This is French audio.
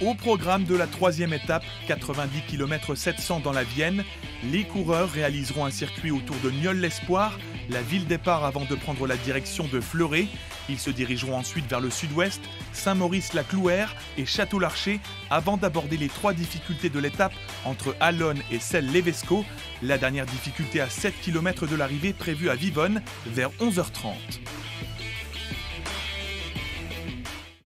Au programme de la troisième étape, 90 km 700 dans la Vienne, les coureurs réaliseront un circuit autour de Nieul-l'Espoir, la ville départ avant de prendre la direction de Fleuret. Ils se dirigeront ensuite vers le sud-ouest, Saint-Maurice-la-Clouère et Château-Larcher avant d'aborder les trois difficultés de l'étape entre Allonne et celle Lévesco. la dernière difficulté à 7 km de l'arrivée prévue à Vivonne vers 11h30.